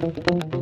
Gracias.